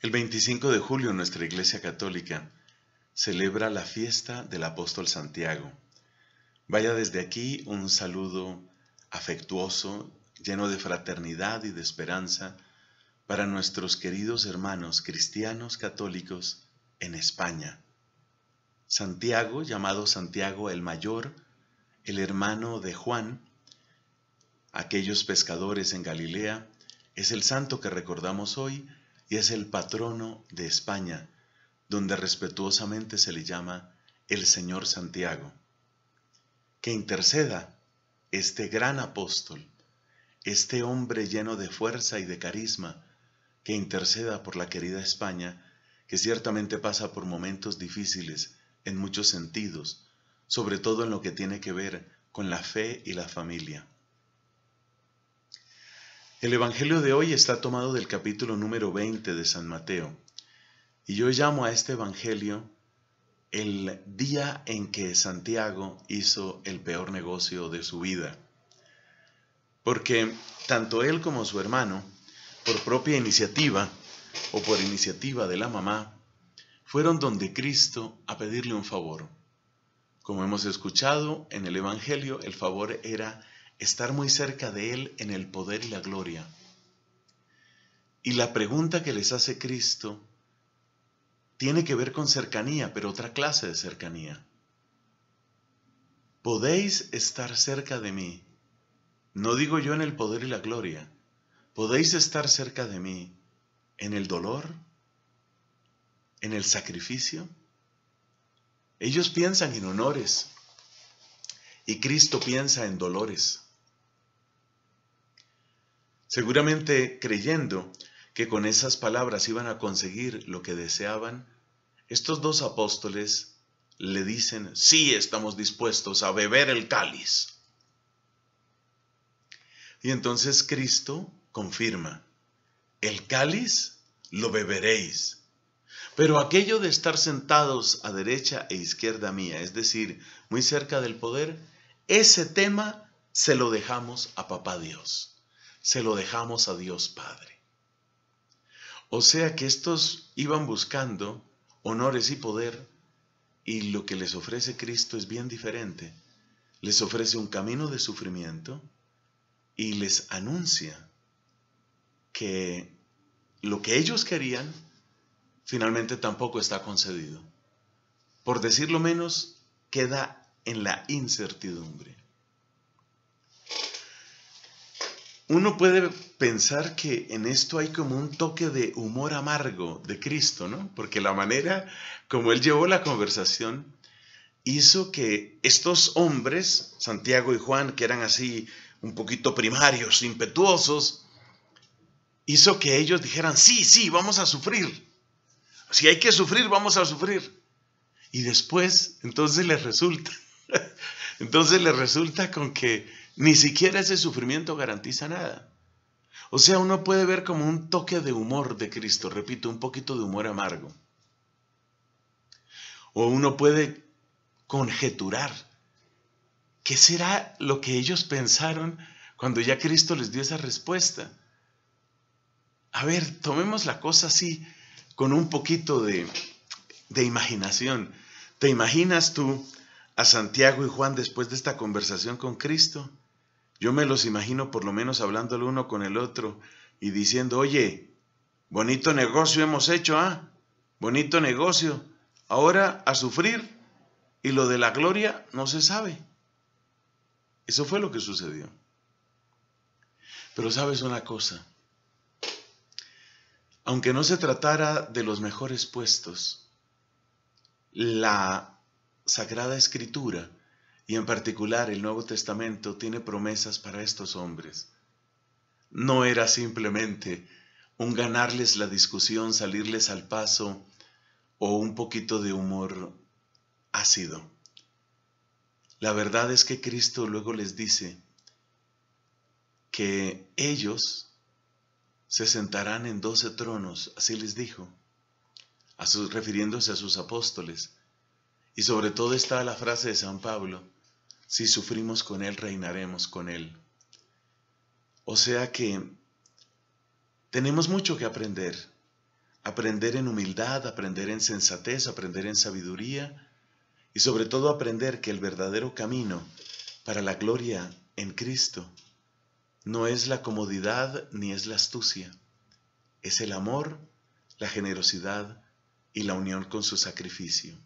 El 25 de julio nuestra Iglesia Católica celebra la fiesta del apóstol Santiago. Vaya desde aquí un saludo afectuoso, lleno de fraternidad y de esperanza para nuestros queridos hermanos cristianos católicos en España. Santiago, llamado Santiago el Mayor, el hermano de Juan, aquellos pescadores en Galilea, es el santo que recordamos hoy y es el patrono de España, donde respetuosamente se le llama el Señor Santiago. Que interceda este gran apóstol, este hombre lleno de fuerza y de carisma, que interceda por la querida España, que ciertamente pasa por momentos difíciles en muchos sentidos, sobre todo en lo que tiene que ver con la fe y la familia. El Evangelio de hoy está tomado del capítulo número 20 de San Mateo. Y yo llamo a este Evangelio el día en que Santiago hizo el peor negocio de su vida. Porque tanto él como su hermano, por propia iniciativa o por iniciativa de la mamá, fueron donde Cristo a pedirle un favor. Como hemos escuchado en el Evangelio, el favor era estar muy cerca de Él en el poder y la gloria. Y la pregunta que les hace Cristo tiene que ver con cercanía, pero otra clase de cercanía. ¿Podéis estar cerca de mí? No digo yo en el poder y la gloria. ¿Podéis estar cerca de mí en el dolor? ¿En el sacrificio? Ellos piensan en honores y Cristo piensa en dolores seguramente creyendo que con esas palabras iban a conseguir lo que deseaban, estos dos apóstoles le dicen, sí estamos dispuestos a beber el cáliz. Y entonces Cristo confirma, el cáliz lo beberéis. Pero aquello de estar sentados a derecha e izquierda mía, es decir, muy cerca del poder, ese tema se lo dejamos a papá Dios se lo dejamos a Dios Padre. O sea que estos iban buscando honores y poder y lo que les ofrece Cristo es bien diferente. Les ofrece un camino de sufrimiento y les anuncia que lo que ellos querían finalmente tampoco está concedido. Por decirlo menos, queda en la incertidumbre. Uno puede pensar que en esto hay como un toque de humor amargo de Cristo, ¿no? Porque la manera como él llevó la conversación hizo que estos hombres, Santiago y Juan, que eran así un poquito primarios, impetuosos, hizo que ellos dijeran, sí, sí, vamos a sufrir. Si hay que sufrir, vamos a sufrir. Y después, entonces les resulta, entonces les resulta con que ni siquiera ese sufrimiento garantiza nada. O sea, uno puede ver como un toque de humor de Cristo, repito, un poquito de humor amargo. O uno puede conjeturar qué será lo que ellos pensaron cuando ya Cristo les dio esa respuesta. A ver, tomemos la cosa así, con un poquito de, de imaginación. ¿Te imaginas tú a Santiago y Juan después de esta conversación con Cristo? Yo me los imagino por lo menos hablando el uno con el otro y diciendo, oye, bonito negocio hemos hecho, ¿ah? Bonito negocio. Ahora a sufrir y lo de la gloria no se sabe. Eso fue lo que sucedió. Pero sabes una cosa, aunque no se tratara de los mejores puestos, la Sagrada Escritura y en particular el Nuevo Testamento tiene promesas para estos hombres. No era simplemente un ganarles la discusión, salirles al paso o un poquito de humor ácido. La verdad es que Cristo luego les dice que ellos se sentarán en doce tronos, así les dijo, refiriéndose a sus apóstoles. Y sobre todo está la frase de San Pablo, si sufrimos con Él, reinaremos con Él. O sea que tenemos mucho que aprender aprender en humildad, aprender en sensatez, aprender en sabiduría y sobre todo aprender que el verdadero camino para la gloria en Cristo no es la comodidad ni es la astucia, es el amor, la generosidad y la unión con su sacrificio.